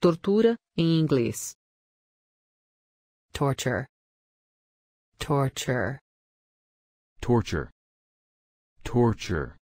Tortura em inglês. torture. Torture. Torture. Torture.